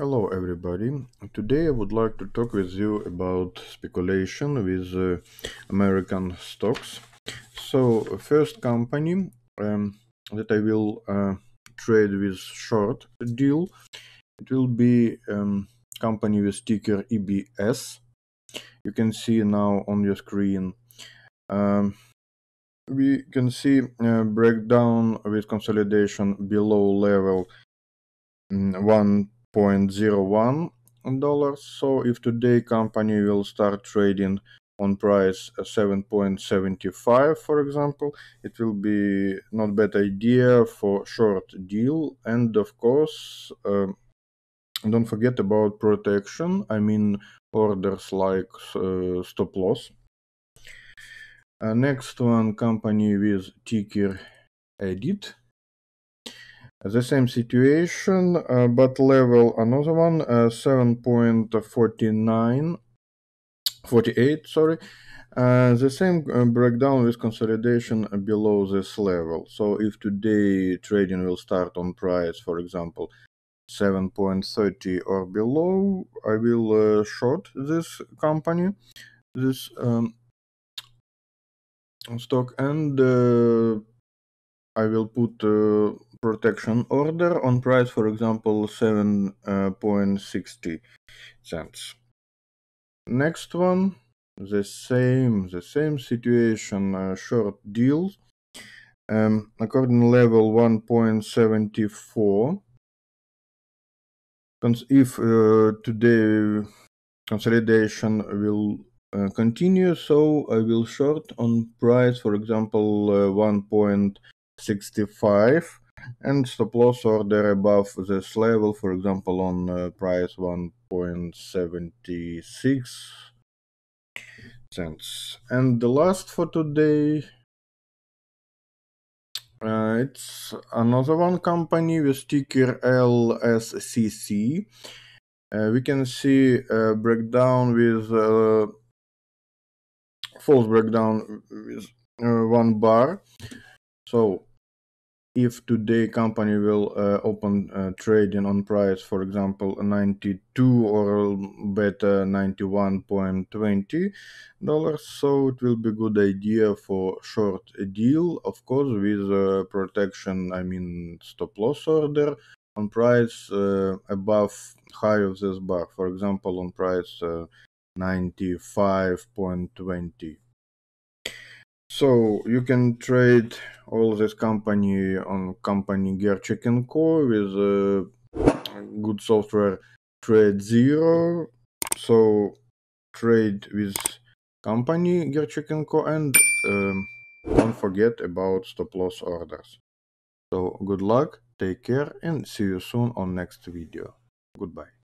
Hello everybody. Today I would like to talk with you about speculation with uh, American stocks. So first company um, that I will uh, trade with short deal, it will be um, company with ticker EBS. You can see now on your screen. Um, we can see uh, breakdown with consolidation below level mm, 1 $7.01. So if today company will start trading on price 7.75 for example it will be not bad idea for short deal. And of course uh, don't forget about protection. I mean orders like uh, stop loss. Uh, next one company with ticker edit the same situation uh, but level another one uh, 7.49 48 sorry. Uh, the same uh, breakdown with consolidation below this level. So if today trading will start on price for example 7.30 or below i will uh, short this company this um, stock and uh, I will put uh, protection order on price, for example, 7.60 cents. Next one, the same, the same situation, uh, short deal. Um, according level 1.74. If uh, today consolidation will uh, continue so i will short on price for example uh, 1.65 and stop loss order above this level for example on uh, price 1.76 cents and the last for today uh, it's another one company with ticker lscc uh, we can see a breakdown with uh, false breakdown with uh, one bar. So if today company will uh, open uh, trading on price, for example, 92 or better 91.20 dollars, so it will be good idea for short deal, of course, with uh, protection, I mean stop loss order on price uh, above high of this bar, for example, on price uh, 95.20 so you can trade all this company on company Gerchik & Co. with uh, good software TradeZero. So trade with company Gerchik & Co. and um, don't forget about stop loss orders. So good luck take care and see you soon on next video. Goodbye